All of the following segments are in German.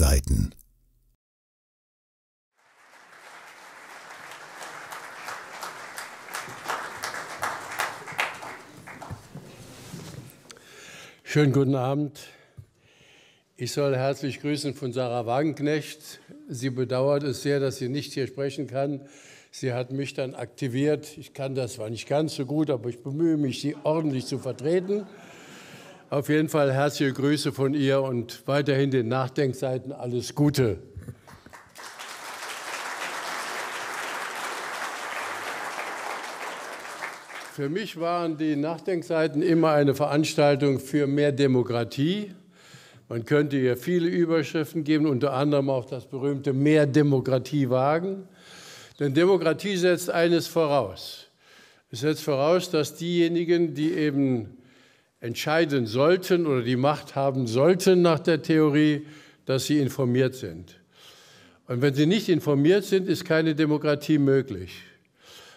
Nachdenkseiten. Schönen guten Abend. Ich soll herzlich grüßen von Sarah Wagenknecht. Sie bedauert es sehr, dass sie nicht hier sprechen kann. Sie hat mich dann aktiviert. Ich kann das zwar nicht ganz so gut, aber ich bemühe mich, sie ordentlich zu vertreten. Auf jeden Fall herzliche Grüße von ihr und weiterhin den Nachdenkseiten alles Gute. Für mich waren die Nachdenkseiten immer eine Veranstaltung für mehr Demokratie. Man könnte hier viele Überschriften geben, unter anderem auch das berühmte Mehr Demokratie wagen. Denn Demokratie setzt eines voraus. Es setzt voraus, dass diejenigen, die eben entscheiden sollten oder die Macht haben sollten nach der Theorie, dass sie informiert sind. Und wenn sie nicht informiert sind, ist keine Demokratie möglich.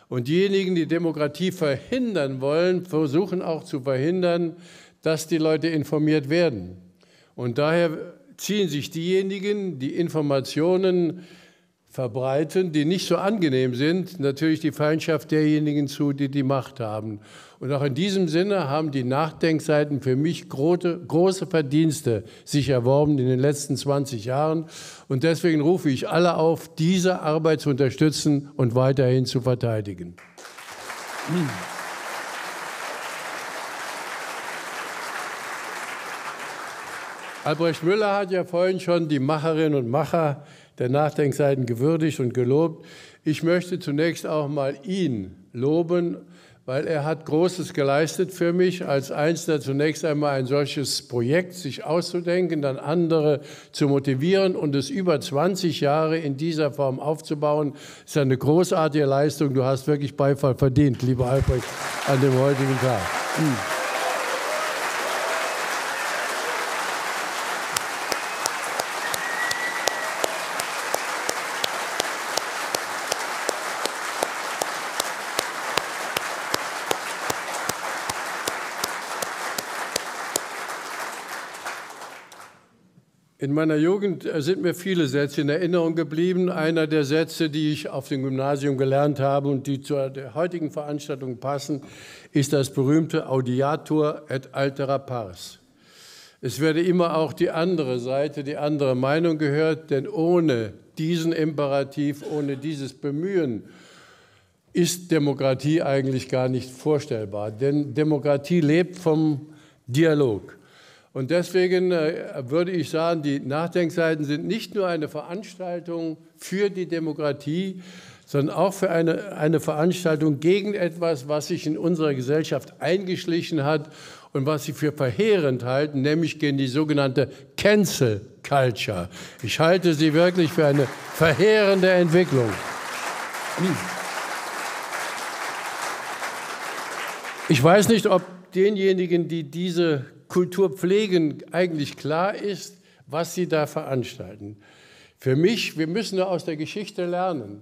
Und diejenigen, die Demokratie verhindern wollen, versuchen auch zu verhindern, dass die Leute informiert werden. Und daher ziehen sich diejenigen, die Informationen verbreiten, die nicht so angenehm sind, natürlich die Feindschaft derjenigen zu, die die Macht haben. Und auch in diesem Sinne haben die Nachdenkseiten für mich große, große Verdienste sich erworben in den letzten 20 Jahren. Und deswegen rufe ich alle auf, diese Arbeit zu unterstützen und weiterhin zu verteidigen. Albrecht Müller hat ja vorhin schon die Macherinnen und Macher der Nachdenkseiten gewürdigt und gelobt. Ich möchte zunächst auch mal ihn loben, weil er hat Großes geleistet für mich, als Einzelner zunächst einmal ein solches Projekt sich auszudenken, dann andere zu motivieren und es über 20 Jahre in dieser Form aufzubauen, ist eine großartige Leistung. Du hast wirklich Beifall verdient, lieber Albrecht, an dem heutigen Tag. In meiner Jugend äh, sind mir viele Sätze in Erinnerung geblieben. Einer der Sätze, die ich auf dem Gymnasium gelernt habe und die zur heutigen Veranstaltung passen, ist das berühmte Audiatur et altera pars. Es werde immer auch die andere Seite, die andere Meinung gehört, denn ohne diesen Imperativ, ohne dieses Bemühen ist Demokratie eigentlich gar nicht vorstellbar. Denn Demokratie lebt vom Dialog. Und deswegen äh, würde ich sagen, die Nachdenkseiten sind nicht nur eine Veranstaltung für die Demokratie, sondern auch für eine, eine Veranstaltung gegen etwas, was sich in unserer Gesellschaft eingeschlichen hat und was sie für verheerend halten, nämlich gegen die sogenannte Cancel Culture. Ich halte sie wirklich für eine verheerende Entwicklung. Ich weiß nicht, ob denjenigen, die diese Kultur pflegen, eigentlich klar ist, was sie da veranstalten. Für mich, wir müssen nur aus der Geschichte lernen.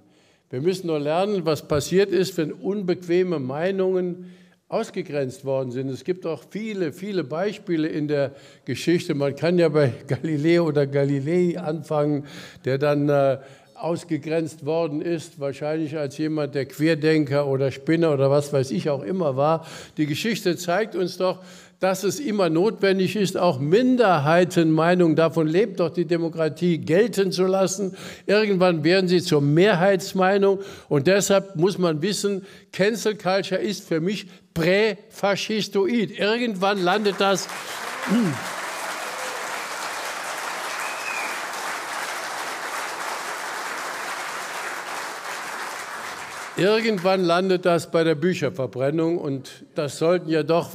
Wir müssen nur lernen, was passiert ist, wenn unbequeme Meinungen ausgegrenzt worden sind. Es gibt auch viele, viele Beispiele in der Geschichte. Man kann ja bei Galileo oder Galilei anfangen, der dann äh, ausgegrenzt worden ist, wahrscheinlich als jemand, der Querdenker oder Spinner oder was weiß ich auch immer war. Die Geschichte zeigt uns doch, dass es immer notwendig ist, auch Minderheitenmeinungen, davon lebt doch die Demokratie, gelten zu lassen. Irgendwann werden sie zur Mehrheitsmeinung und deshalb muss man wissen, Cancel Culture ist für mich präfaschistoid. Irgendwann landet das. Irgendwann landet das bei der Bücherverbrennung und das sollten ja doch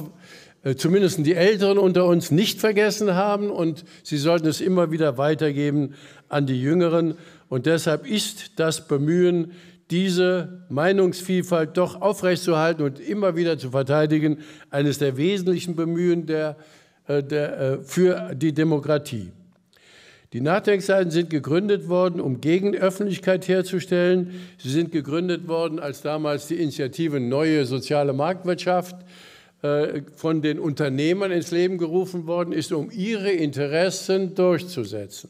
zumindest die Älteren unter uns nicht vergessen haben und sie sollten es immer wieder weitergeben an die Jüngeren. Und deshalb ist das Bemühen, diese Meinungsvielfalt doch aufrechtzuerhalten und immer wieder zu verteidigen, eines der wesentlichen Bemühen der, äh, der, äh, für die Demokratie. Die Nachdenkseiten sind gegründet worden, um Gegenöffentlichkeit herzustellen. Sie sind gegründet worden, als damals die Initiative Neue Soziale Marktwirtschaft äh, von den Unternehmern ins Leben gerufen worden ist, um ihre Interessen durchzusetzen.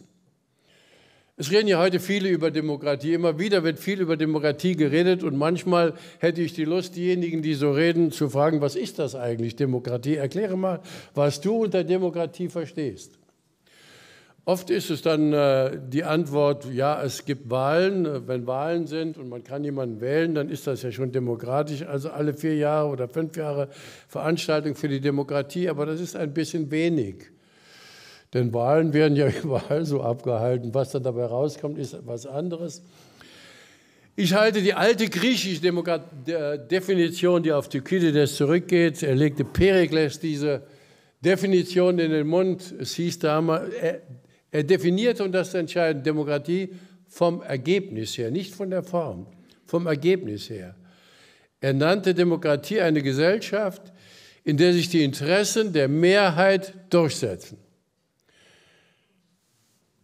Es reden ja heute viele über Demokratie. Immer wieder wird viel über Demokratie geredet und manchmal hätte ich die Lust, diejenigen, die so reden, zu fragen, was ist das eigentlich, Demokratie? Erkläre mal, was du unter Demokratie verstehst. Oft ist es dann äh, die Antwort, ja, es gibt Wahlen. Wenn Wahlen sind und man kann jemanden wählen, dann ist das ja schon demokratisch. Also alle vier Jahre oder fünf Jahre Veranstaltung für die Demokratie, aber das ist ein bisschen wenig. Denn Wahlen werden ja überall so abgehalten. Was dann dabei rauskommt, ist etwas anderes. Ich halte die alte griechische Demokrat Definition, die auf Thukydides zurückgeht, er legte Perikles diese Definition in den Mund. Es hieß damals, er, er definierte, und das ist entscheidend, Demokratie vom Ergebnis her, nicht von der Form, vom Ergebnis her. Er nannte Demokratie eine Gesellschaft, in der sich die Interessen der Mehrheit durchsetzen.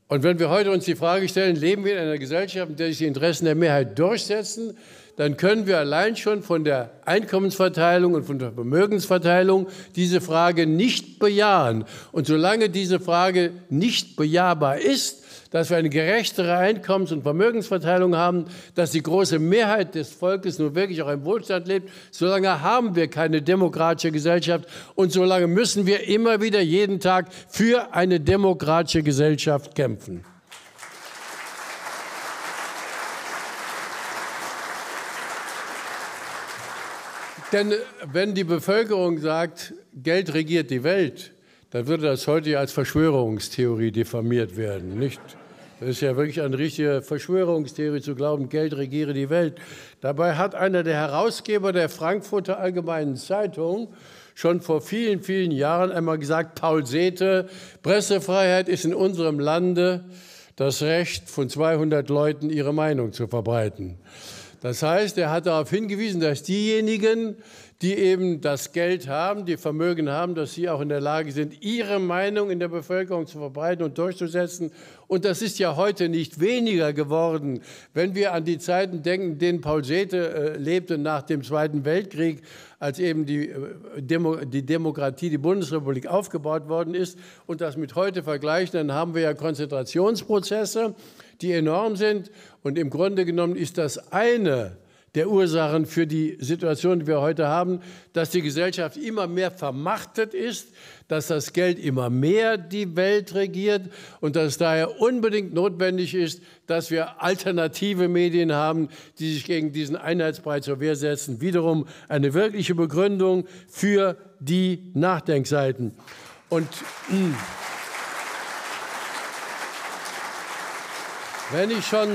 Und wenn wir heute uns die Frage stellen, leben wir in einer Gesellschaft, in der sich die Interessen der Mehrheit durchsetzen, dann können wir allein schon von der Einkommensverteilung und von der Vermögensverteilung diese Frage nicht bejahen. Und solange diese Frage nicht bejahbar ist, dass wir eine gerechtere Einkommens- und Vermögensverteilung haben, dass die große Mehrheit des Volkes nun wirklich auch im Wohlstand lebt, solange haben wir keine demokratische Gesellschaft und solange müssen wir immer wieder jeden Tag für eine demokratische Gesellschaft kämpfen. Denn wenn die Bevölkerung sagt, Geld regiert die Welt, dann würde das heute als Verschwörungstheorie diffamiert werden, nicht? Das ist ja wirklich eine richtige Verschwörungstheorie zu glauben, Geld regiere die Welt. Dabei hat einer der Herausgeber der Frankfurter Allgemeinen Zeitung schon vor vielen, vielen Jahren einmal gesagt, Paul Sethe, Pressefreiheit ist in unserem Lande das Recht von 200 Leuten, ihre Meinung zu verbreiten. Das heißt, er hat darauf hingewiesen, dass diejenigen, die eben das Geld haben, die Vermögen haben, dass sie auch in der Lage sind, ihre Meinung in der Bevölkerung zu verbreiten und durchzusetzen. Und das ist ja heute nicht weniger geworden, wenn wir an die Zeiten denken, in denen Paul Sethe äh, lebte nach dem Zweiten Weltkrieg, als eben die, äh, Demo, die Demokratie, die Bundesrepublik aufgebaut worden ist und das mit heute vergleichen, dann haben wir ja Konzentrationsprozesse, die enorm sind. Und im Grunde genommen ist das eine der Ursachen für die Situation, die wir heute haben, dass die Gesellschaft immer mehr vermachtet ist, dass das Geld immer mehr die Welt regiert und dass daher unbedingt notwendig ist, dass wir alternative Medien haben, die sich gegen diesen Einheitsbrei zur Wehr setzen. Wiederum eine wirkliche Begründung für die Nachdenkseiten. Und hm, wenn ich schon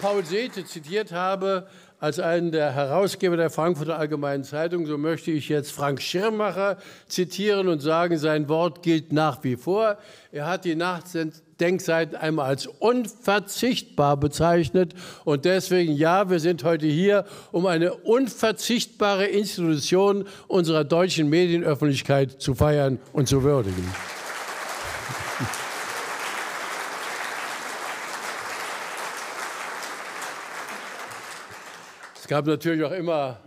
Paul Sethe zitiert habe, als einen der Herausgeber der Frankfurter Allgemeinen Zeitung, so möchte ich jetzt Frank Schirmacher zitieren und sagen, sein Wort gilt nach wie vor. Er hat die Nachdenkseiten einmal als unverzichtbar bezeichnet und deswegen, ja, wir sind heute hier, um eine unverzichtbare Institution unserer deutschen Medienöffentlichkeit zu feiern und zu würdigen. Gab natürlich auch immer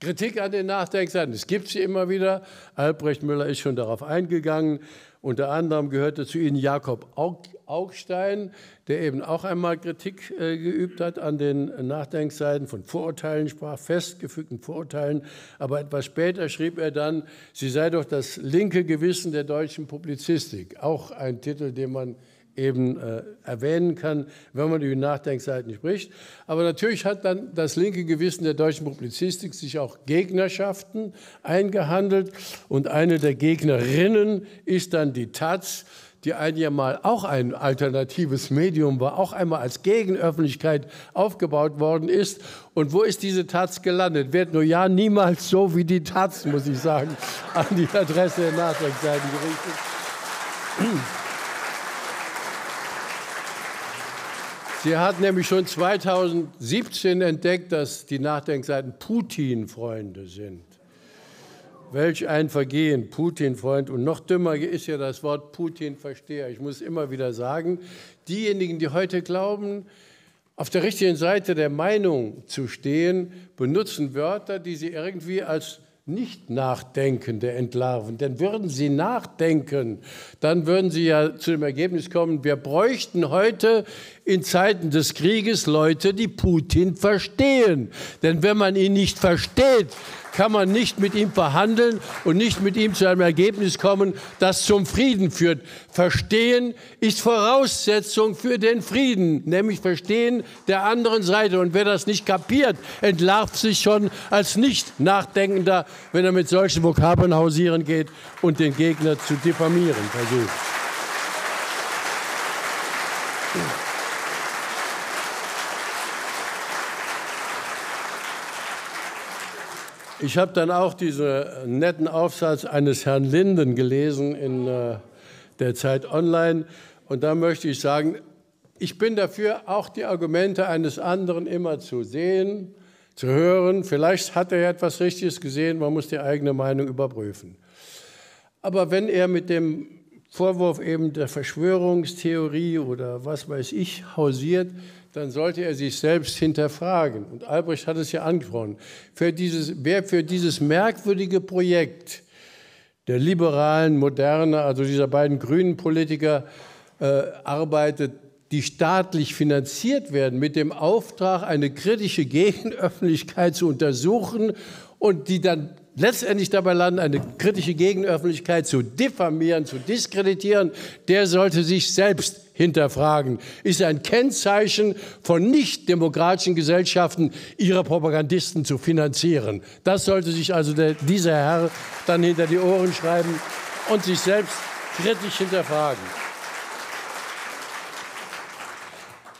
Kritik an den Nachdenkseiten. Es gibt sie immer wieder. Albrecht Müller ist schon darauf eingegangen. Unter anderem gehörte zu ihnen Jakob Augstein, der eben auch einmal Kritik äh, geübt hat an den Nachdenkseiten, von Vorurteilen sprach, festgefügten Vorurteilen. Aber etwas später schrieb er dann, sie sei doch das linke Gewissen der deutschen Publizistik. Auch ein Titel, den man eben äh, erwähnen kann, wenn man über Nachdenkseiten spricht. Aber natürlich hat dann das linke Gewissen der deutschen Publizistik sich auch Gegnerschaften eingehandelt. Und eine der Gegnerinnen ist dann die Taz, die ein Jahr mal auch ein alternatives Medium war, auch einmal als Gegenöffentlichkeit aufgebaut worden ist. Und wo ist diese Taz gelandet? Wird nur ja niemals so wie die Taz, muss ich sagen, an die Adresse der Nachdenkseiten gerichtet. Sie hat nämlich schon 2017 entdeckt, dass die Nachdenkseiten Putin-Freunde sind. Welch ein Vergehen, Putin-Freund. Und noch dümmer ist ja das Wort Putin-Versteher. Ich muss immer wieder sagen, diejenigen, die heute glauben, auf der richtigen Seite der Meinung zu stehen, benutzen Wörter, die sie irgendwie als nicht Nachdenkende entlarven. Denn würden sie nachdenken, dann würden sie ja zu dem Ergebnis kommen, wir bräuchten heute in Zeiten des Krieges Leute, die Putin verstehen. Denn wenn man ihn nicht versteht, kann man nicht mit ihm verhandeln und nicht mit ihm zu einem Ergebnis kommen, das zum Frieden führt. Verstehen ist Voraussetzung für den Frieden, nämlich Verstehen der anderen Seite. Und wer das nicht kapiert, entlarvt sich schon als nicht Nachdenkender, wenn er mit solchen Vokabeln hausieren geht und den Gegner zu diffamieren versucht. Ich habe dann auch diesen netten Aufsatz eines Herrn Linden gelesen in äh, der Zeit Online. Und da möchte ich sagen, ich bin dafür, auch die Argumente eines anderen immer zu sehen, zu hören. Vielleicht hat er ja etwas Richtiges gesehen, man muss die eigene Meinung überprüfen. Aber wenn er mit dem Vorwurf eben der Verschwörungstheorie oder was weiß ich hausiert, dann sollte er sich selbst hinterfragen. Und Albrecht hat es ja angesprochen. Für dieses, wer für dieses merkwürdige Projekt der liberalen Moderne, also dieser beiden grünen Politiker, äh, arbeitet, die staatlich finanziert werden, mit dem Auftrag, eine kritische Gegenöffentlichkeit zu untersuchen und die dann letztendlich dabei landen, eine kritische Gegenöffentlichkeit zu diffamieren, zu diskreditieren, der sollte sich selbst hinterfragen, ist ein Kennzeichen von nicht demokratischen Gesellschaften, ihre Propagandisten zu finanzieren. Das sollte sich also der, dieser Herr dann hinter die Ohren schreiben und sich selbst kritisch hinterfragen.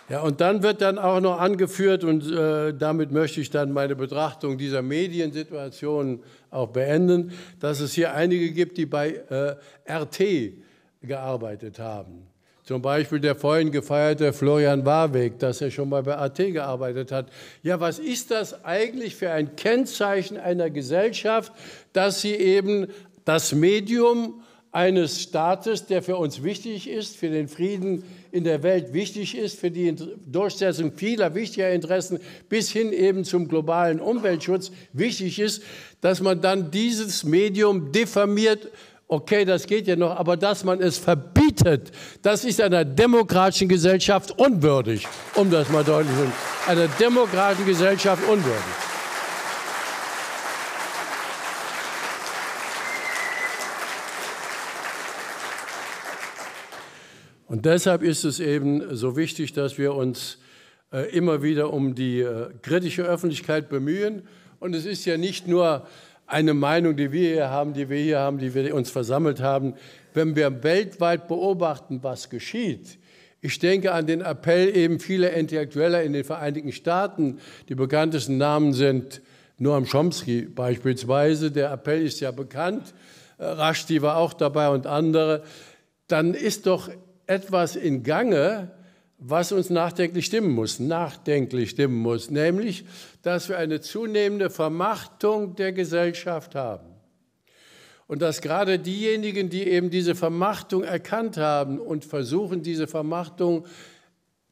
Ja, und dann wird dann auch noch angeführt, und äh, damit möchte ich dann meine Betrachtung dieser Mediensituation auch beenden, dass es hier einige gibt, die bei äh, RT gearbeitet haben. Zum Beispiel der vorhin gefeierte Florian Warweg, dass er schon mal bei AT gearbeitet hat. Ja, was ist das eigentlich für ein Kennzeichen einer Gesellschaft, dass sie eben das Medium eines Staates, der für uns wichtig ist, für den Frieden in der Welt wichtig ist, für die Durchsetzung vieler wichtiger Interessen bis hin eben zum globalen Umweltschutz wichtig ist, dass man dann dieses Medium diffamiert Okay, das geht ja noch, aber dass man es verbietet, das ist einer demokratischen Gesellschaft unwürdig, um das mal deutlich zu sagen. Einer demokratischen Gesellschaft unwürdig. Und deshalb ist es eben so wichtig, dass wir uns äh, immer wieder um die äh, kritische Öffentlichkeit bemühen. Und es ist ja nicht nur eine Meinung, die wir hier haben, die wir hier haben, die wir uns versammelt haben, wenn wir weltweit beobachten, was geschieht. Ich denke an den Appell eben vieler Intellektueller in den Vereinigten Staaten. Die bekanntesten Namen sind Noam Chomsky beispielsweise. Der Appell ist ja bekannt. Äh, Rushdie war auch dabei und andere. Dann ist doch etwas in Gange, was uns nachdenklich stimmen muss, nachdenklich stimmen muss, nämlich, dass wir eine zunehmende Vermachtung der Gesellschaft haben. Und dass gerade diejenigen, die eben diese Vermachtung erkannt haben und versuchen, diese Vermachtung,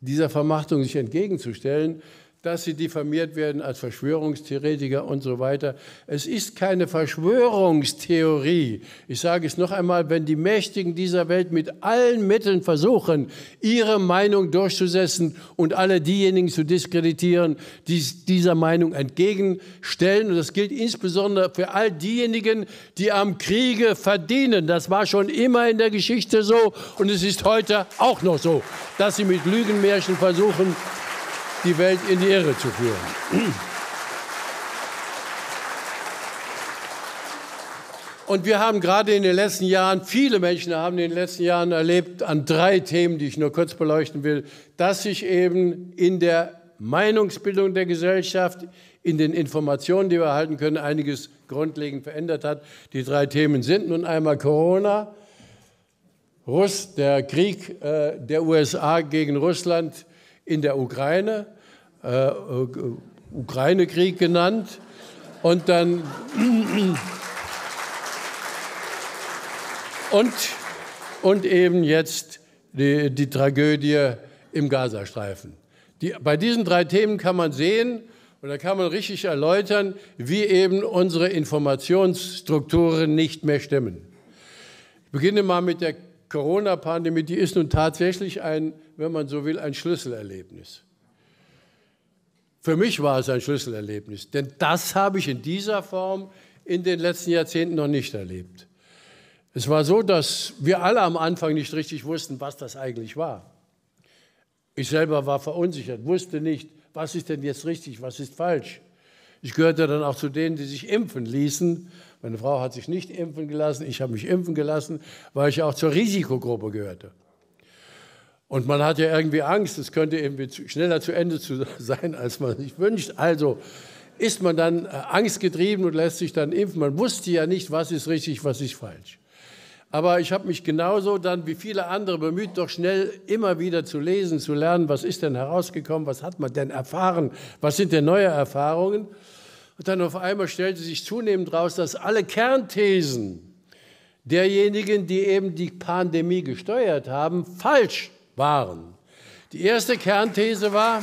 dieser Vermachtung sich entgegenzustellen, dass sie diffamiert werden als Verschwörungstheoretiker und so weiter. Es ist keine Verschwörungstheorie. Ich sage es noch einmal, wenn die Mächtigen dieser Welt mit allen Mitteln versuchen, ihre Meinung durchzusetzen und alle diejenigen zu diskreditieren, die dieser Meinung entgegenstellen, und das gilt insbesondere für all diejenigen, die am Kriege verdienen. Das war schon immer in der Geschichte so und es ist heute auch noch so, dass sie mit Lügenmärchen versuchen, die Welt in die Irre zu führen. Und wir haben gerade in den letzten Jahren, viele Menschen haben in den letzten Jahren erlebt, an drei Themen, die ich nur kurz beleuchten will, dass sich eben in der Meinungsbildung der Gesellschaft, in den Informationen, die wir erhalten können, einiges grundlegend verändert hat. Die drei Themen sind nun einmal Corona, Russ, der Krieg äh, der USA gegen Russland in der Ukraine, äh, äh, Ukraine-Krieg genannt, und dann und, und eben jetzt die, die Tragödie im Gazastreifen. Die, bei diesen drei Themen kann man sehen, Und da kann man richtig erläutern, wie eben unsere Informationsstrukturen nicht mehr stimmen. Ich beginne mal mit der Corona-Pandemie. Die ist nun tatsächlich ein, wenn man so will, ein Schlüsselerlebnis. Für mich war es ein Schlüsselerlebnis, denn das habe ich in dieser Form in den letzten Jahrzehnten noch nicht erlebt. Es war so, dass wir alle am Anfang nicht richtig wussten, was das eigentlich war. Ich selber war verunsichert, wusste nicht, was ist denn jetzt richtig, was ist falsch. Ich gehörte dann auch zu denen, die sich impfen ließen. Meine Frau hat sich nicht impfen gelassen, ich habe mich impfen gelassen, weil ich auch zur Risikogruppe gehörte. Und man hat ja irgendwie Angst, es könnte irgendwie schneller zu Ende sein, als man sich wünscht. Also ist man dann äh, angstgetrieben und lässt sich dann impfen. Man wusste ja nicht, was ist richtig, was ist falsch. Aber ich habe mich genauso dann wie viele andere bemüht, doch schnell immer wieder zu lesen, zu lernen, was ist denn herausgekommen, was hat man denn erfahren, was sind denn neue Erfahrungen. Und dann auf einmal stellte sich zunehmend raus, dass alle Kernthesen derjenigen, die eben die Pandemie gesteuert haben, falsch waren. Die erste Kernthese war,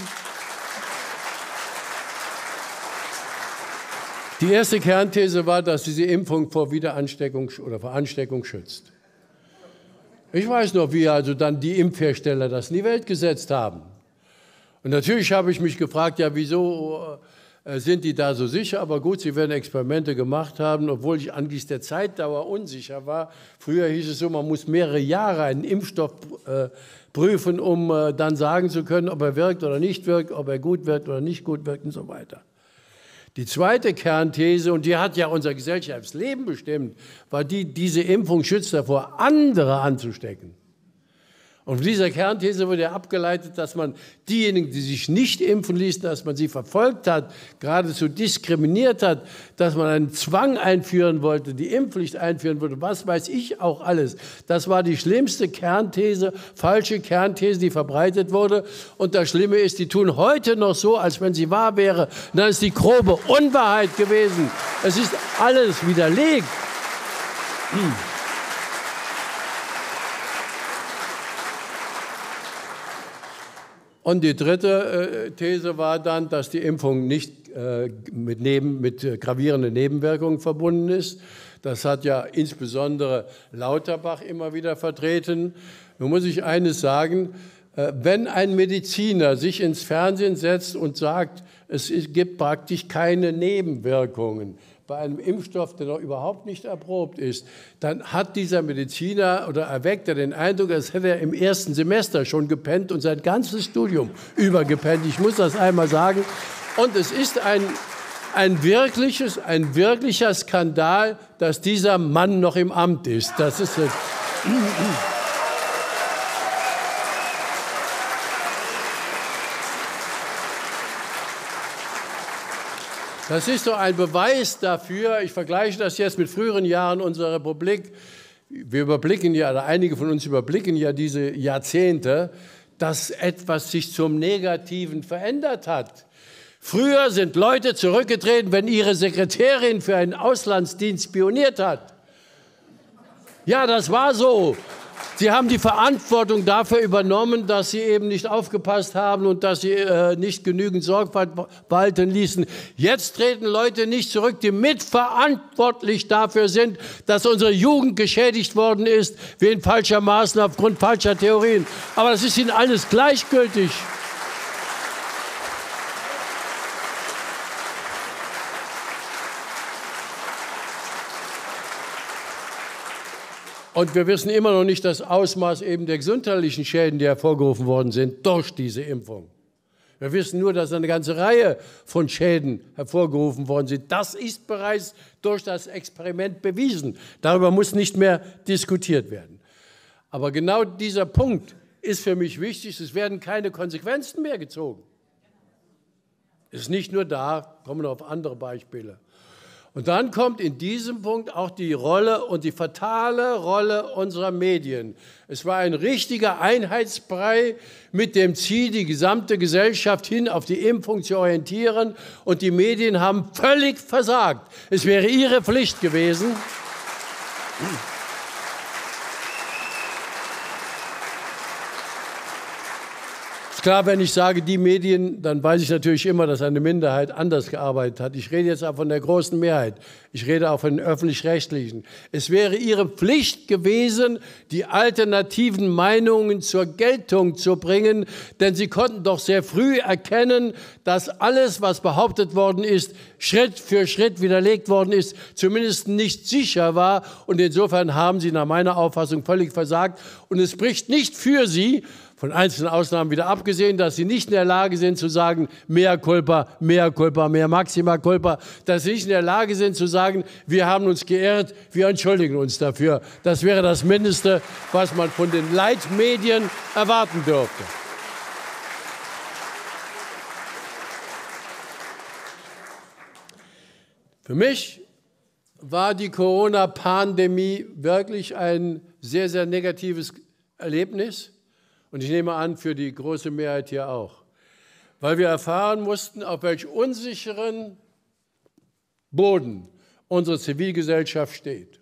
Die erste Kernthese war, dass diese Impfung vor Wiederansteckung oder vor Ansteckung schützt. Ich weiß noch, wie also dann die Impfhersteller das in die Welt gesetzt haben. Und natürlich habe ich mich gefragt, ja, wieso äh, sind die da so sicher? Aber gut, sie werden Experimente gemacht haben, obwohl ich angesichts der Zeitdauer unsicher war. Früher hieß es so, man muss mehrere Jahre einen Impfstoff äh, prüfen, um äh, dann sagen zu können, ob er wirkt oder nicht wirkt, ob er gut wirkt oder nicht gut wirkt und so weiter. Die zweite Kernthese, und die hat ja unser Gesellschaftsleben bestimmt, war die, diese Impfung schützt davor, andere anzustecken. Und von dieser Kernthese wurde ja abgeleitet, dass man diejenigen, die sich nicht impfen ließen, dass man sie verfolgt hat, geradezu diskriminiert hat, dass man einen Zwang einführen wollte, die Impfpflicht einführen wollte, was weiß ich auch alles. Das war die schlimmste Kernthese, falsche Kernthese, die verbreitet wurde. Und das Schlimme ist, die tun heute noch so, als wenn sie wahr wäre. Und dann ist die grobe Unwahrheit gewesen. Es ist alles widerlegt. Hm. Und die dritte äh, These war dann, dass die Impfung nicht äh, mit, neben, mit äh, gravierenden Nebenwirkungen verbunden ist. Das hat ja insbesondere Lauterbach immer wieder vertreten. Nun muss ich eines sagen, wenn ein Mediziner sich ins Fernsehen setzt und sagt, es gibt praktisch keine Nebenwirkungen, bei einem Impfstoff, der noch überhaupt nicht erprobt ist, dann hat dieser Mediziner oder erweckt er den Eindruck, als hätte er im ersten Semester schon gepennt und sein ganzes Studium übergepennt. Ich muss das einmal sagen. Und es ist ein, ein, wirkliches, ein wirklicher Skandal, dass dieser Mann noch im Amt ist. Das ist. Das ist so ein Beweis dafür, ich vergleiche das jetzt mit früheren Jahren unserer Republik, wir überblicken ja, oder einige von uns überblicken ja diese Jahrzehnte, dass etwas sich zum Negativen verändert hat. Früher sind Leute zurückgetreten, wenn ihre Sekretärin für einen Auslandsdienst spioniert hat. Ja, das war so. Sie haben die Verantwortung dafür übernommen, dass Sie eben nicht aufgepasst haben und dass Sie äh, nicht genügend Sorgfalt walten ließen. Jetzt treten Leute nicht zurück, die mitverantwortlich dafür sind, dass unsere Jugend geschädigt worden ist, wegen falscher Maßnahmen aufgrund falscher Theorien. Aber das ist Ihnen alles gleichgültig. Und wir wissen immer noch nicht das Ausmaß eben der gesundheitlichen Schäden, die hervorgerufen worden sind durch diese Impfung. Wir wissen nur, dass eine ganze Reihe von Schäden hervorgerufen worden sind. Das ist bereits durch das Experiment bewiesen. Darüber muss nicht mehr diskutiert werden. Aber genau dieser Punkt ist für mich wichtig. Es werden keine Konsequenzen mehr gezogen. Es ist nicht nur da, kommen noch auf andere Beispiele. Und dann kommt in diesem Punkt auch die Rolle und die fatale Rolle unserer Medien. Es war ein richtiger Einheitsbrei mit dem Ziel, die gesamte Gesellschaft hin auf die Impfung zu orientieren. Und die Medien haben völlig versagt. Es wäre ihre Pflicht gewesen. Klar, wenn ich sage, die Medien, dann weiß ich natürlich immer, dass eine Minderheit anders gearbeitet hat. Ich rede jetzt auch von der großen Mehrheit. Ich rede auch von den öffentlich-rechtlichen. Es wäre ihre Pflicht gewesen, die alternativen Meinungen zur Geltung zu bringen, denn sie konnten doch sehr früh erkennen, dass alles, was behauptet worden ist, Schritt für Schritt widerlegt worden ist, zumindest nicht sicher war. Und insofern haben sie nach meiner Auffassung völlig versagt. Und es spricht nicht für sie, von einzelnen Ausnahmen wieder abgesehen, dass sie nicht in der Lage sind zu sagen, mehr Culpa, mehr Culpa, mehr Maxima Culpa, dass sie nicht in der Lage sind zu sagen, wir haben uns geirrt, wir entschuldigen uns dafür. Das wäre das Mindeste, was man von den Leitmedien erwarten dürfte. Für mich war die Corona-Pandemie wirklich ein sehr, sehr negatives Erlebnis. Und ich nehme an, für die große Mehrheit hier auch. Weil wir erfahren mussten, auf welch unsicheren Boden unsere Zivilgesellschaft steht.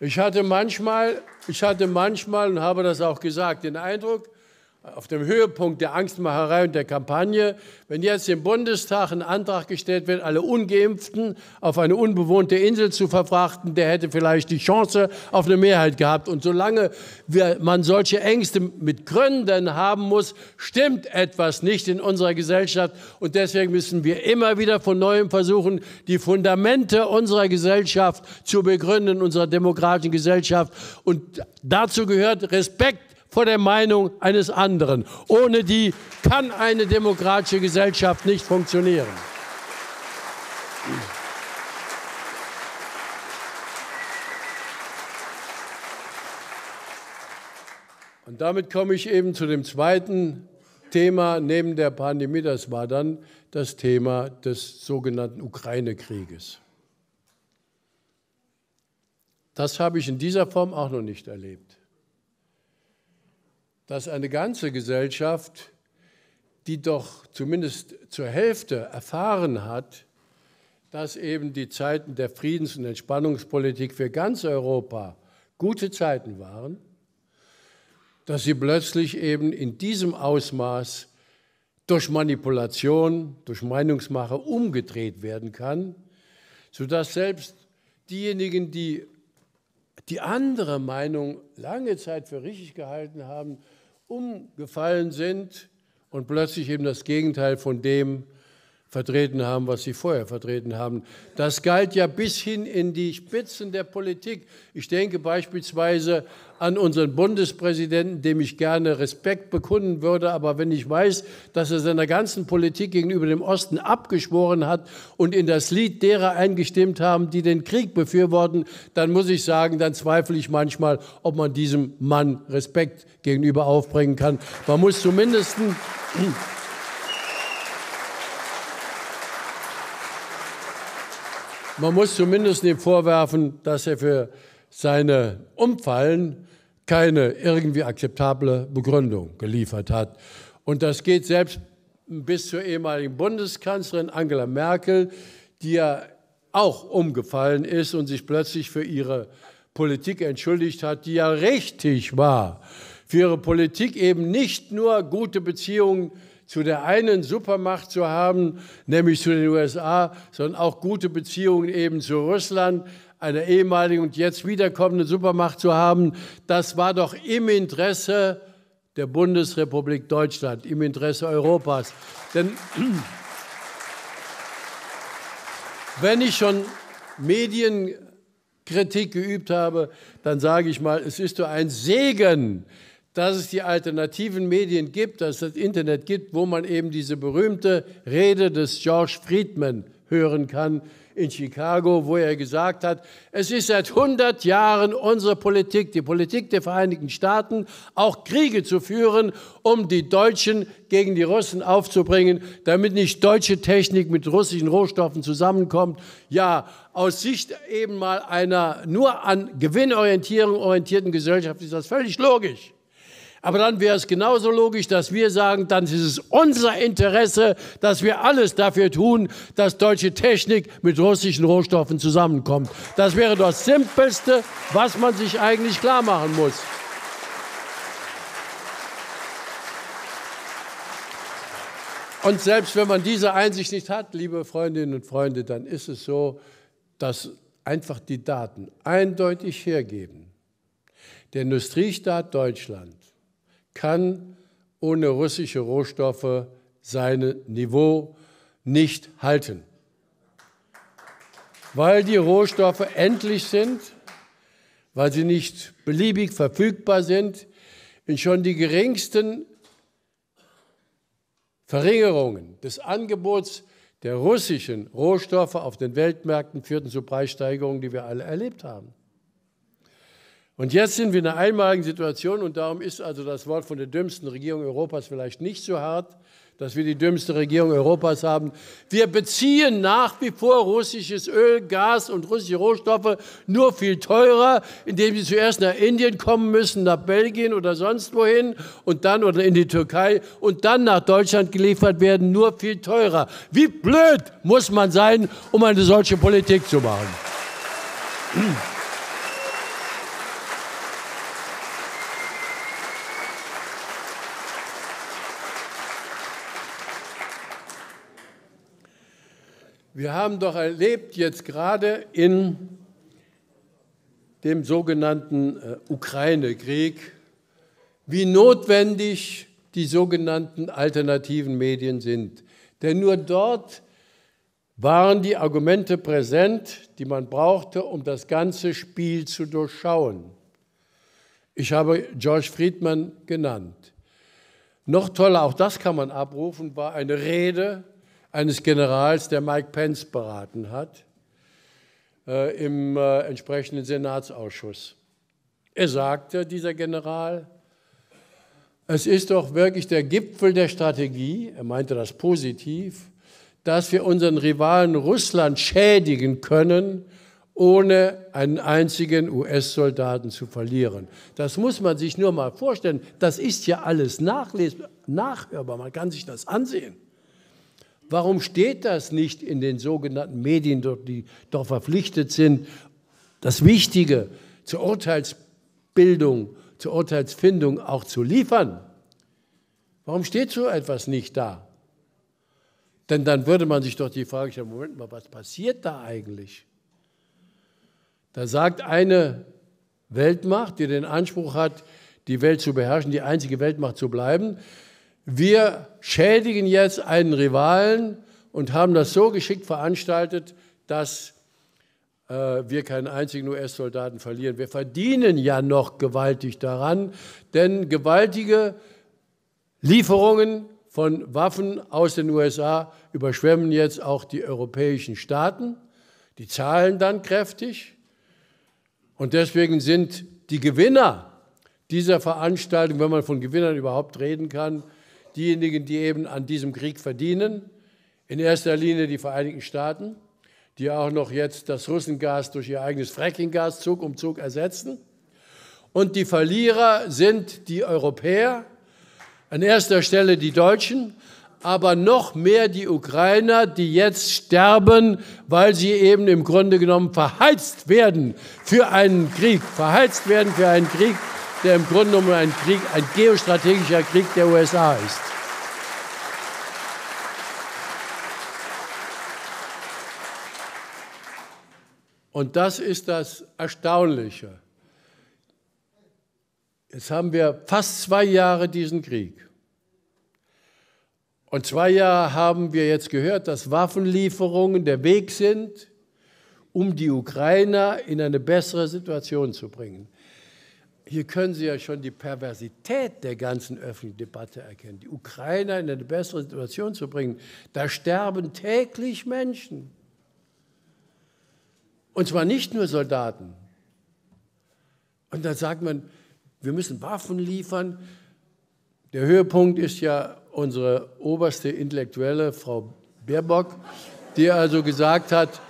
Ich hatte manchmal, ich hatte manchmal und habe das auch gesagt, den Eindruck, auf dem Höhepunkt der Angstmacherei und der Kampagne, wenn jetzt im Bundestag ein Antrag gestellt wird, alle Ungeimpften auf eine unbewohnte Insel zu verfrachten, der hätte vielleicht die Chance auf eine Mehrheit gehabt. Und solange wir, man solche Ängste mit Gründen haben muss, stimmt etwas nicht in unserer Gesellschaft. Und deswegen müssen wir immer wieder von neuem versuchen, die Fundamente unserer Gesellschaft zu begründen, unserer demokratischen Gesellschaft. Und dazu gehört Respekt vor der Meinung eines anderen. Ohne die kann eine demokratische Gesellschaft nicht funktionieren. Und damit komme ich eben zu dem zweiten Thema neben der Pandemie, das war dann das Thema des sogenannten Ukraine-Krieges. Das habe ich in dieser Form auch noch nicht erlebt dass eine ganze Gesellschaft, die doch zumindest zur Hälfte erfahren hat, dass eben die Zeiten der Friedens- und Entspannungspolitik für ganz Europa gute Zeiten waren, dass sie plötzlich eben in diesem Ausmaß durch Manipulation, durch Meinungsmache umgedreht werden kann, sodass selbst diejenigen, die die andere Meinung lange Zeit für richtig gehalten haben, umgefallen sind und plötzlich eben das Gegenteil von dem vertreten haben, was sie vorher vertreten haben. Das galt ja bis hin in die Spitzen der Politik. Ich denke beispielsweise an unseren Bundespräsidenten, dem ich gerne Respekt bekunden würde, aber wenn ich weiß, dass er seiner ganzen Politik gegenüber dem Osten abgeschworen hat und in das Lied derer eingestimmt haben, die den Krieg befürworten, dann muss ich sagen, dann zweifle ich manchmal, ob man diesem Mann Respekt gegenüber aufbringen kann. Man muss zumindest Man muss zumindest ihm vorwerfen, dass er für seine Umfallen keine irgendwie akzeptable Begründung geliefert hat. Und das geht selbst bis zur ehemaligen Bundeskanzlerin Angela Merkel, die ja auch umgefallen ist und sich plötzlich für ihre Politik entschuldigt hat, die ja richtig war. Für ihre Politik eben nicht nur gute Beziehungen zu der einen Supermacht zu haben, nämlich zu den USA, sondern auch gute Beziehungen eben zu Russland, einer ehemaligen und jetzt wiederkommenden Supermacht zu haben, das war doch im Interesse der Bundesrepublik Deutschland, im Interesse Europas. Denn wenn ich schon Medienkritik geübt habe, dann sage ich mal, es ist doch ein Segen, dass es die alternativen Medien gibt, dass es das Internet gibt, wo man eben diese berühmte Rede des George Friedman hören kann in Chicago, wo er gesagt hat, es ist seit 100 Jahren unsere Politik, die Politik der Vereinigten Staaten, auch Kriege zu führen, um die Deutschen gegen die Russen aufzubringen, damit nicht deutsche Technik mit russischen Rohstoffen zusammenkommt. Ja, aus Sicht eben mal einer nur an Gewinnorientierung orientierten Gesellschaft ist das völlig logisch. Aber dann wäre es genauso logisch, dass wir sagen, dann ist es unser Interesse, dass wir alles dafür tun, dass deutsche Technik mit russischen Rohstoffen zusammenkommt. Das wäre das Simpelste, was man sich eigentlich klar machen muss. Und selbst wenn man diese Einsicht nicht hat, liebe Freundinnen und Freunde, dann ist es so, dass einfach die Daten eindeutig hergeben. Der Industriestaat Deutschland kann ohne russische Rohstoffe sein Niveau nicht halten, weil die Rohstoffe endlich sind, weil sie nicht beliebig verfügbar sind, in schon die geringsten Verringerungen des Angebots der russischen Rohstoffe auf den Weltmärkten führten zu Preissteigerungen, die wir alle erlebt haben. Und jetzt sind wir in einer einmaligen Situation und darum ist also das Wort von der dümmsten Regierung Europas vielleicht nicht so hart, dass wir die dümmste Regierung Europas haben. Wir beziehen nach wie vor russisches Öl, Gas und russische Rohstoffe nur viel teurer, indem sie zuerst nach Indien kommen müssen, nach Belgien oder sonst wohin und dann oder in die Türkei und dann nach Deutschland geliefert werden, nur viel teurer. Wie blöd muss man sein, um eine solche Politik zu machen? Wir haben doch erlebt jetzt gerade in dem sogenannten äh, Ukraine-Krieg, wie notwendig die sogenannten alternativen Medien sind. Denn nur dort waren die Argumente präsent, die man brauchte, um das ganze Spiel zu durchschauen. Ich habe George Friedman genannt. Noch toller, auch das kann man abrufen, war eine Rede eines Generals, der Mike Pence beraten hat, äh, im äh, entsprechenden Senatsausschuss. Er sagte, dieser General, es ist doch wirklich der Gipfel der Strategie, er meinte das positiv, dass wir unseren Rivalen Russland schädigen können, ohne einen einzigen US-Soldaten zu verlieren. Das muss man sich nur mal vorstellen. Das ist ja alles nachlesbar, nachhörbar. Man kann sich das ansehen. Warum steht das nicht in den sogenannten Medien, die doch verpflichtet sind, das Wichtige zur Urteilsbildung, zur Urteilsfindung auch zu liefern? Warum steht so etwas nicht da? Denn dann würde man sich doch die Frage stellen, Moment mal, was passiert da eigentlich? Da sagt eine Weltmacht, die den Anspruch hat, die Welt zu beherrschen, die einzige Weltmacht zu bleiben, wir schädigen jetzt einen Rivalen und haben das so geschickt veranstaltet, dass äh, wir keinen einzigen US-Soldaten verlieren. Wir verdienen ja noch gewaltig daran, denn gewaltige Lieferungen von Waffen aus den USA überschwemmen jetzt auch die europäischen Staaten. Die zahlen dann kräftig. Und deswegen sind die Gewinner dieser Veranstaltung, wenn man von Gewinnern überhaupt reden kann, diejenigen, die eben an diesem Krieg verdienen, in erster Linie die Vereinigten Staaten, die auch noch jetzt das Russengas durch ihr eigenes Frackinggas Zug um Zug ersetzen. Und die Verlierer sind die Europäer, an erster Stelle die Deutschen, aber noch mehr die Ukrainer, die jetzt sterben, weil sie eben im Grunde genommen verheizt werden für einen Krieg, verheizt werden für einen Krieg, der im Grunde genommen ein Krieg, ein geostrategischer Krieg der USA ist. Und das ist das Erstaunliche. Jetzt haben wir fast zwei Jahre diesen Krieg. Und zwei Jahre haben wir jetzt gehört, dass Waffenlieferungen der Weg sind, um die Ukrainer in eine bessere Situation zu bringen. Hier können Sie ja schon die Perversität der ganzen öffentlichen Debatte erkennen. Die Ukrainer in eine bessere Situation zu bringen. Da sterben täglich Menschen. Und zwar nicht nur Soldaten. Und dann sagt man, wir müssen Waffen liefern. Der Höhepunkt ist ja unsere oberste Intellektuelle, Frau Baerbock, die also gesagt hat,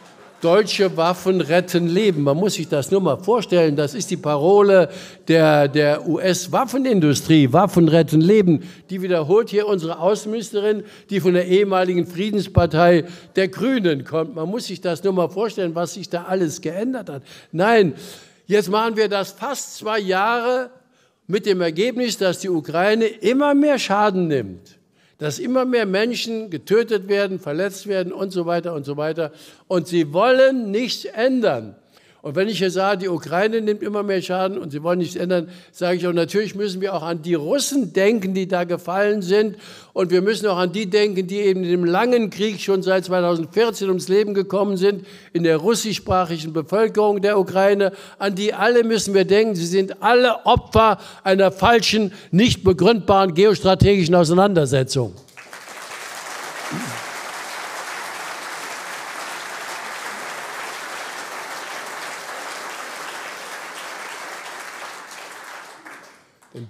Deutsche Waffen retten Leben. Man muss sich das nur mal vorstellen. Das ist die Parole der, der US-Waffenindustrie. Waffen retten Leben. Die wiederholt hier unsere Außenministerin, die von der ehemaligen Friedenspartei der Grünen kommt. Man muss sich das nur mal vorstellen, was sich da alles geändert hat. Nein, jetzt machen wir das fast zwei Jahre mit dem Ergebnis, dass die Ukraine immer mehr Schaden nimmt dass immer mehr Menschen getötet werden, verletzt werden und so weiter und so weiter. Und sie wollen nichts ändern. Und wenn ich hier sage, die Ukraine nimmt immer mehr Schaden und sie wollen nichts ändern, sage ich auch, natürlich müssen wir auch an die Russen denken, die da gefallen sind. Und wir müssen auch an die denken, die eben in dem langen Krieg schon seit 2014 ums Leben gekommen sind, in der russischsprachigen Bevölkerung der Ukraine. An die alle müssen wir denken. Sie sind alle Opfer einer falschen, nicht begründbaren geostrategischen Auseinandersetzung.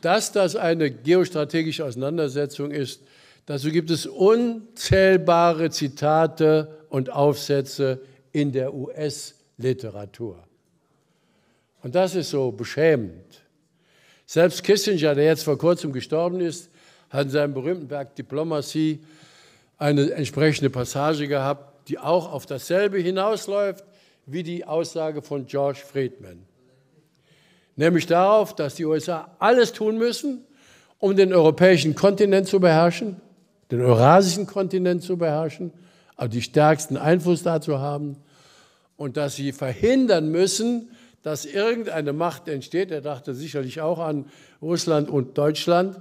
Dass das eine geostrategische Auseinandersetzung ist, dazu gibt es unzählbare Zitate und Aufsätze in der US-Literatur. Und das ist so beschämend. Selbst Kissinger, der jetzt vor kurzem gestorben ist, hat in seinem berühmten Werk Diplomacy eine entsprechende Passage gehabt, die auch auf dasselbe hinausläuft wie die Aussage von George Friedman nämlich darauf, dass die USA alles tun müssen, um den europäischen Kontinent zu beherrschen, den eurasischen Kontinent zu beherrschen, also die stärksten Einfluss dazu haben und dass sie verhindern müssen, dass irgendeine Macht entsteht, er dachte sicherlich auch an Russland und Deutschland,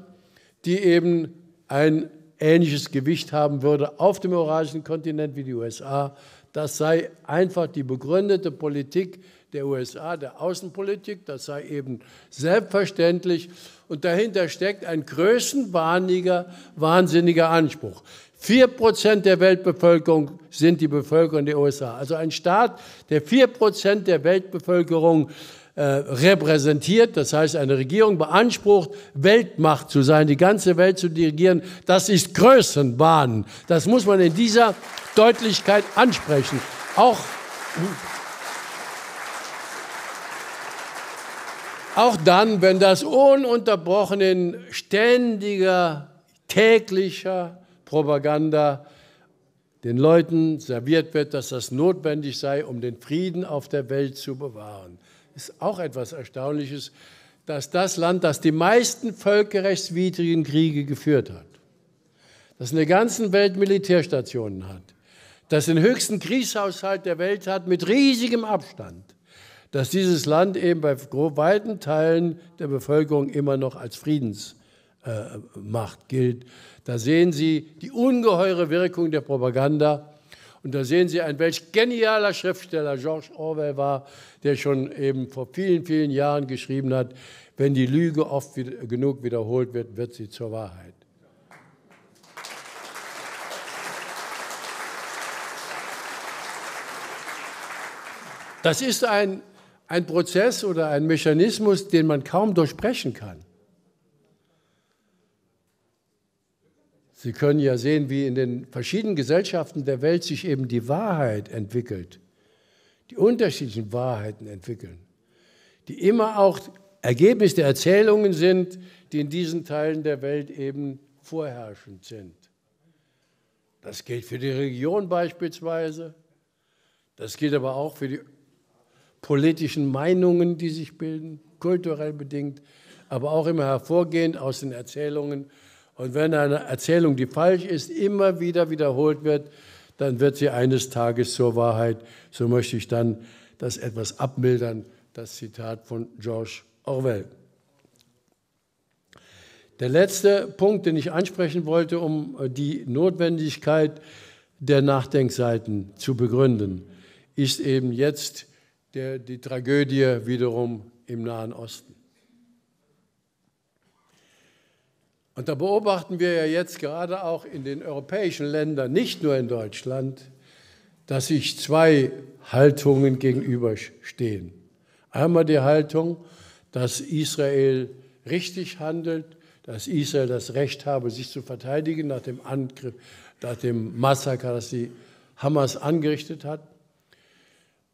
die eben ein ähnliches Gewicht haben würde auf dem eurasischen Kontinent wie die USA. Das sei einfach die begründete Politik der USA, der Außenpolitik, das sei eben selbstverständlich. Und dahinter steckt ein größenwahnsinniger wahnsinniger Anspruch. Vier Prozent der Weltbevölkerung sind die Bevölkerung der USA. Also ein Staat, der vier Prozent der Weltbevölkerung äh, repräsentiert, das heißt eine Regierung beansprucht, Weltmacht zu sein, die ganze Welt zu dirigieren, das ist Größenwahn. Das muss man in dieser Deutlichkeit ansprechen. Auch Auch dann, wenn das ununterbrochen in ständiger, täglicher Propaganda den Leuten serviert wird, dass das notwendig sei, um den Frieden auf der Welt zu bewahren. Ist auch etwas Erstaunliches, dass das Land, das die meisten völkerrechtswidrigen Kriege geführt hat, das in der ganzen Welt Militärstationen hat, das den höchsten Kriegshaushalt der Welt hat mit riesigem Abstand, dass dieses Land eben bei weiten Teilen der Bevölkerung immer noch als Friedensmacht äh, gilt. Da sehen Sie die ungeheure Wirkung der Propaganda. Und da sehen Sie, ein welch genialer Schriftsteller George Orwell war, der schon eben vor vielen, vielen Jahren geschrieben hat, wenn die Lüge oft genug wiederholt wird, wird sie zur Wahrheit. Das ist ein ein Prozess oder ein Mechanismus, den man kaum durchbrechen kann. Sie können ja sehen, wie in den verschiedenen Gesellschaften der Welt sich eben die Wahrheit entwickelt, die unterschiedlichen Wahrheiten entwickeln, die immer auch Ergebnis der Erzählungen sind, die in diesen Teilen der Welt eben vorherrschend sind. Das gilt für die Religion beispielsweise, das gilt aber auch für die politischen Meinungen, die sich bilden, kulturell bedingt, aber auch immer hervorgehend aus den Erzählungen. Und wenn eine Erzählung, die falsch ist, immer wieder wiederholt wird, dann wird sie eines Tages zur Wahrheit. So möchte ich dann das etwas abmildern, das Zitat von George Orwell. Der letzte Punkt, den ich ansprechen wollte, um die Notwendigkeit der Nachdenkseiten zu begründen, ist eben jetzt der, die Tragödie wiederum im Nahen Osten. Und da beobachten wir ja jetzt gerade auch in den europäischen Ländern, nicht nur in Deutschland, dass sich zwei Haltungen gegenüberstehen. Einmal die Haltung, dass Israel richtig handelt, dass Israel das Recht habe, sich zu verteidigen nach dem Angriff, nach dem Massaker, das die Hamas angerichtet hat.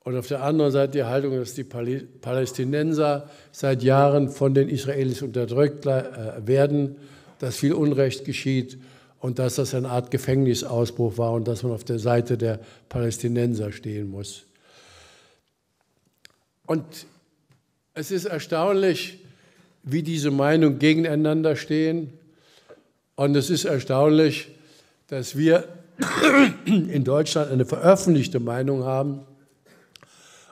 Und auf der anderen Seite die Haltung, dass die Palästinenser seit Jahren von den Israelis unterdrückt äh, werden, dass viel Unrecht geschieht und dass das eine Art Gefängnisausbruch war und dass man auf der Seite der Palästinenser stehen muss. Und es ist erstaunlich, wie diese Meinungen gegeneinander stehen. Und es ist erstaunlich, dass wir in Deutschland eine veröffentlichte Meinung haben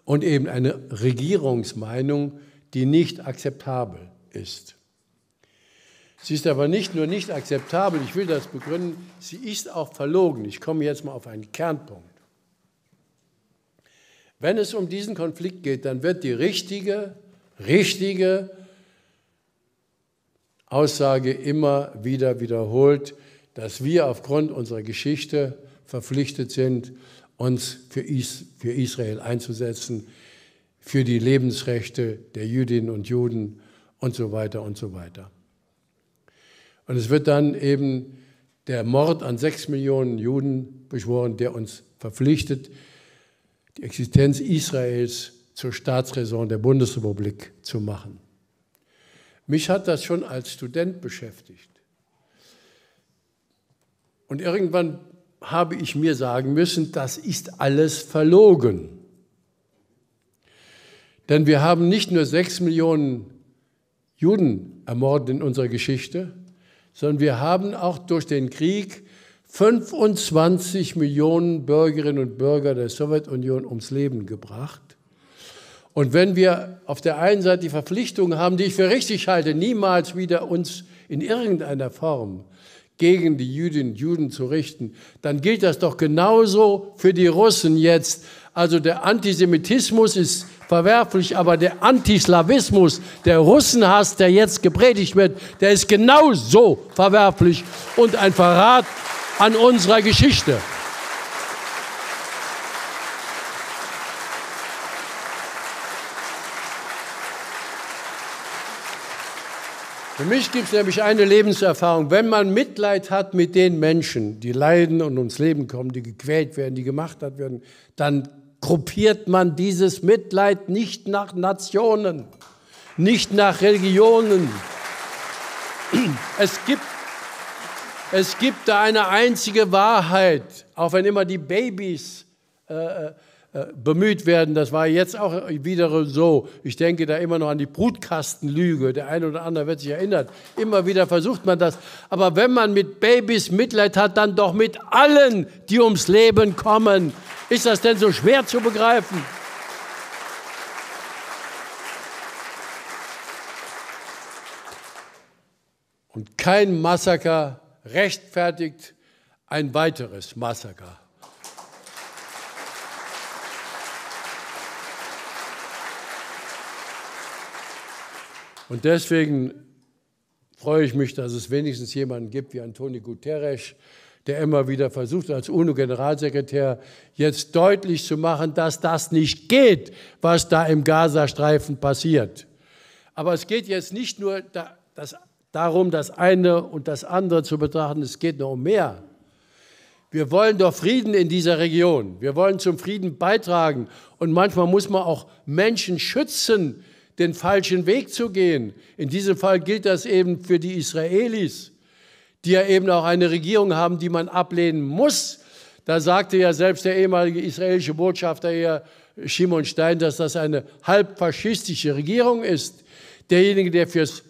und eben eine Regierungsmeinung, die nicht akzeptabel ist. Sie ist aber nicht nur nicht akzeptabel, ich will das begründen, sie ist auch verlogen. Ich komme jetzt mal auf einen Kernpunkt. Wenn es um diesen Konflikt geht, dann wird die richtige, richtige Aussage immer wieder wiederholt, dass wir aufgrund unserer Geschichte verpflichtet sind, uns für Israel einzusetzen, für die Lebensrechte der Jüdinnen und Juden und so weiter und so weiter. Und es wird dann eben der Mord an sechs Millionen Juden beschworen, der uns verpflichtet, die Existenz Israels zur Staatsräson der Bundesrepublik zu machen. Mich hat das schon als Student beschäftigt. Und irgendwann habe ich mir sagen müssen, das ist alles verlogen. Denn wir haben nicht nur sechs Millionen Juden ermordet in unserer Geschichte, sondern wir haben auch durch den Krieg 25 Millionen Bürgerinnen und Bürger der Sowjetunion ums Leben gebracht. Und wenn wir auf der einen Seite die Verpflichtung haben, die ich für richtig halte, niemals wieder uns in irgendeiner Form gegen die Jüdinnen und Juden zu richten, dann gilt das doch genauso für die Russen jetzt. Also der Antisemitismus ist verwerflich, aber der Antislawismus, der Russenhass, der jetzt gepredigt wird, der ist genauso verwerflich und ein Verrat an unserer Geschichte. Für mich gibt es nämlich eine Lebenserfahrung. Wenn man Mitleid hat mit den Menschen, die leiden und ums Leben kommen, die gequält werden, die gemacht werden, dann gruppiert man dieses Mitleid nicht nach Nationen, nicht nach Religionen. Es gibt, es gibt da eine einzige Wahrheit, auch wenn immer die Babys äh, äh bemüht werden. Das war jetzt auch wieder so. Ich denke da immer noch an die Brutkastenlüge. Der eine oder andere wird sich erinnern. Immer wieder versucht man das. Aber wenn man mit Babys Mitleid hat, dann doch mit allen, die ums Leben kommen. Ist das denn so schwer zu begreifen? Und kein Massaker rechtfertigt ein weiteres Massaker. Und deswegen freue ich mich, dass es wenigstens jemanden gibt wie Antonio Guterres, der immer wieder versucht, als UNO-Generalsekretär jetzt deutlich zu machen, dass das nicht geht, was da im Gazastreifen passiert. Aber es geht jetzt nicht nur da, das, darum, das eine und das andere zu betrachten, es geht noch um mehr. Wir wollen doch Frieden in dieser Region. Wir wollen zum Frieden beitragen. Und manchmal muss man auch Menschen schützen, den falschen Weg zu gehen. In diesem Fall gilt das eben für die Israelis, die ja eben auch eine Regierung haben, die man ablehnen muss. Da sagte ja selbst der ehemalige israelische Botschafter hier, Shimon Stein, dass das eine halb faschistische Regierung ist. Derjenige, der fürs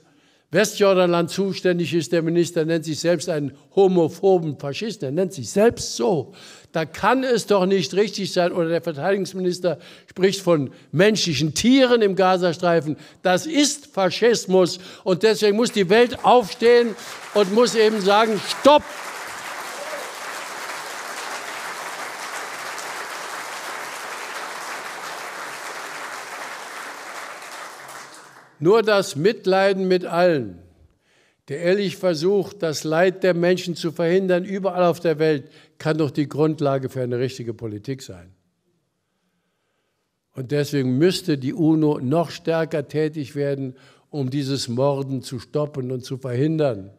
Westjordanland zuständig ist, der Minister nennt sich selbst einen homophoben Faschisten. Er nennt sich selbst so. Da kann es doch nicht richtig sein. Oder der Verteidigungsminister spricht von menschlichen Tieren im Gazastreifen. Das ist Faschismus. Und deswegen muss die Welt aufstehen und muss eben sagen, stopp, Nur das Mitleiden mit allen, der ehrlich versucht, das Leid der Menschen zu verhindern, überall auf der Welt, kann doch die Grundlage für eine richtige Politik sein. Und deswegen müsste die UNO noch stärker tätig werden, um dieses Morden zu stoppen und zu verhindern.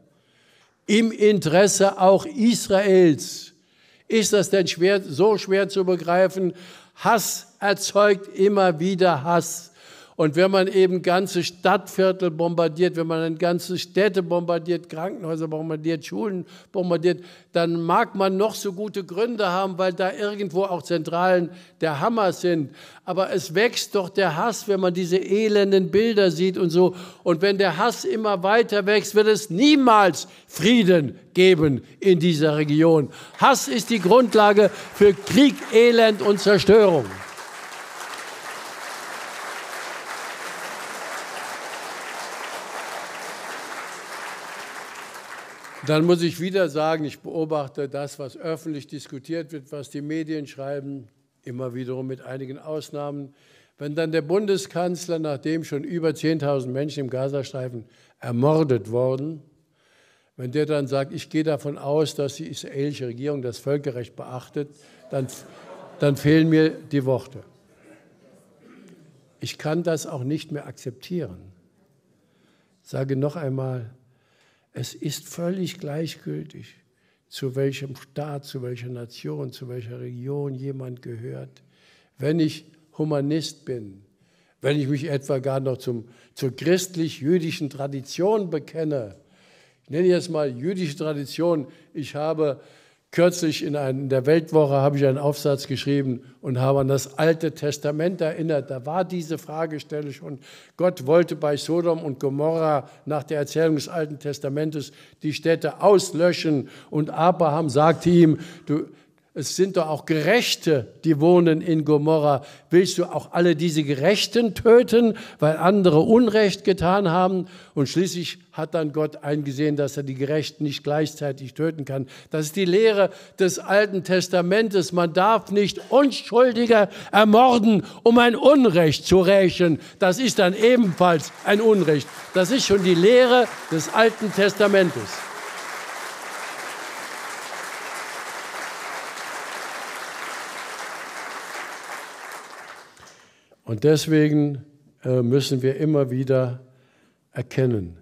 Im Interesse auch Israels. Ist das denn schwer, so schwer zu begreifen? Hass erzeugt immer wieder Hass. Und wenn man eben ganze Stadtviertel bombardiert, wenn man ganze Städte bombardiert, Krankenhäuser bombardiert, Schulen bombardiert, dann mag man noch so gute Gründe haben, weil da irgendwo auch Zentralen der Hammer sind. Aber es wächst doch der Hass, wenn man diese elenden Bilder sieht und so. Und wenn der Hass immer weiter wächst, wird es niemals Frieden geben in dieser Region. Hass ist die Grundlage für Krieg, Elend und Zerstörung. Dann muss ich wieder sagen, ich beobachte das, was öffentlich diskutiert wird, was die Medien schreiben, immer wiederum mit einigen Ausnahmen. Wenn dann der Bundeskanzler, nachdem schon über 10.000 Menschen im Gazastreifen ermordet wurden, wenn der dann sagt, ich gehe davon aus, dass die israelische Regierung das Völkerrecht beachtet, dann, dann fehlen mir die Worte. Ich kann das auch nicht mehr akzeptieren. Ich sage noch einmal, es ist völlig gleichgültig, zu welchem Staat, zu welcher Nation, zu welcher Region jemand gehört. Wenn ich Humanist bin, wenn ich mich etwa gar noch zum, zur christlich-jüdischen Tradition bekenne, ich nenne jetzt mal jüdische Tradition, ich habe Kürzlich in, in der Weltwoche habe ich einen Aufsatz geschrieben und habe an das Alte Testament erinnert. Da war diese Fragestelle schon. Gott wollte bei Sodom und Gomorra nach der Erzählung des Alten Testamentes die Städte auslöschen. Und Abraham sagte ihm, du, es sind doch auch Gerechte, die wohnen in Gomorra. Willst du auch alle diese Gerechten töten, weil andere Unrecht getan haben? Und schließlich hat dann Gott eingesehen, dass er die Gerechten nicht gleichzeitig töten kann. Das ist die Lehre des Alten Testamentes. Man darf nicht Unschuldige ermorden, um ein Unrecht zu rächen. Das ist dann ebenfalls ein Unrecht. Das ist schon die Lehre des Alten Testamentes. Und deswegen äh, müssen wir immer wieder erkennen,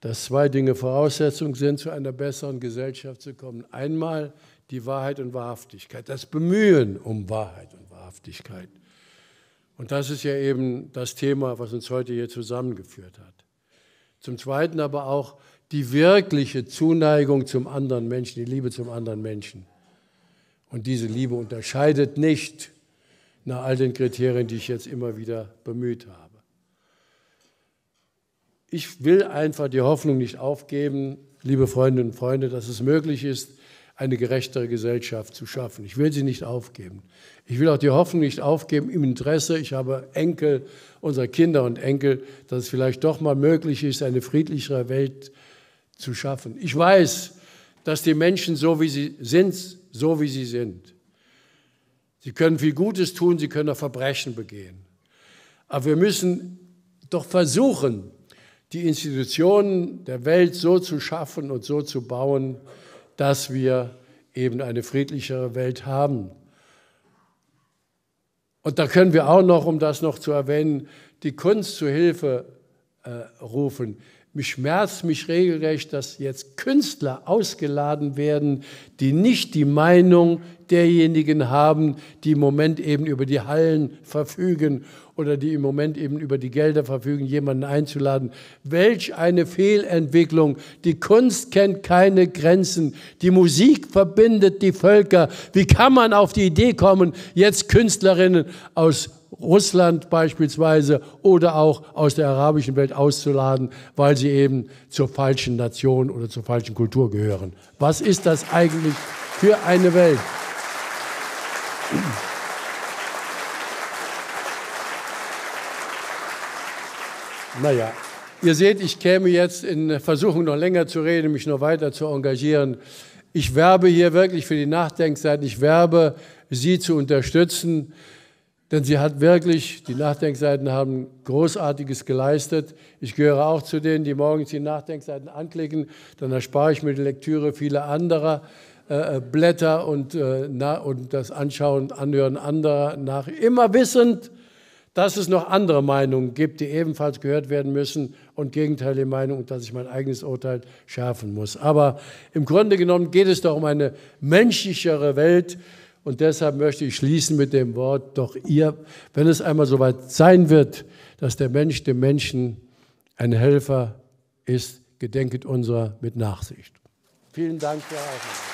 dass zwei Dinge Voraussetzung sind, zu einer besseren Gesellschaft zu kommen. Einmal die Wahrheit und Wahrhaftigkeit, das Bemühen um Wahrheit und Wahrhaftigkeit. Und das ist ja eben das Thema, was uns heute hier zusammengeführt hat. Zum Zweiten aber auch die wirkliche Zuneigung zum anderen Menschen, die Liebe zum anderen Menschen. Und diese Liebe unterscheidet nicht nach all den Kriterien, die ich jetzt immer wieder bemüht habe. Ich will einfach die Hoffnung nicht aufgeben, liebe Freundinnen und Freunde, dass es möglich ist, eine gerechtere Gesellschaft zu schaffen. Ich will sie nicht aufgeben. Ich will auch die Hoffnung nicht aufgeben im Interesse, ich habe Enkel, unserer Kinder und Enkel, dass es vielleicht doch mal möglich ist, eine friedlichere Welt zu schaffen. Ich weiß, dass die Menschen so wie sie sind, so wie sie sind, Sie können viel Gutes tun, sie können auch Verbrechen begehen. Aber wir müssen doch versuchen, die Institutionen der Welt so zu schaffen und so zu bauen, dass wir eben eine friedlichere Welt haben. Und da können wir auch noch, um das noch zu erwähnen, die Kunst zu Hilfe äh, rufen. Mich schmerzt mich regelrecht, dass jetzt Künstler ausgeladen werden, die nicht die Meinung derjenigen haben, die im Moment eben über die Hallen verfügen oder die im Moment eben über die Gelder verfügen, jemanden einzuladen. Welch eine Fehlentwicklung. Die Kunst kennt keine Grenzen. Die Musik verbindet die Völker. Wie kann man auf die Idee kommen, jetzt Künstlerinnen aus Russland beispielsweise oder auch aus der arabischen Welt auszuladen, weil sie eben zur falschen Nation oder zur falschen Kultur gehören. Was ist das eigentlich für eine Welt? Naja, ihr seht, ich käme jetzt in Versuchung, noch länger zu reden, mich noch weiter zu engagieren. Ich werbe hier wirklich für die Nachdenkzeit. Ich werbe, Sie zu unterstützen. Denn sie hat wirklich, die Nachdenkseiten haben Großartiges geleistet. Ich gehöre auch zu denen, die morgens die Nachdenkseiten anklicken. Dann erspare ich mir die Lektüre vieler anderer äh, äh, Blätter und, äh, und das Anschauen und Anhören anderer nach. Immer wissend, dass es noch andere Meinungen gibt, die ebenfalls gehört werden müssen und gegenteilige Meinungen dass ich mein eigenes Urteil schärfen muss. Aber im Grunde genommen geht es doch um eine menschlichere Welt, und deshalb möchte ich schließen mit dem Wort, doch ihr, wenn es einmal soweit sein wird, dass der Mensch dem Menschen ein Helfer ist, gedenket unserer mit Nachsicht. Vielen Dank für Ihre Aufmerksamkeit.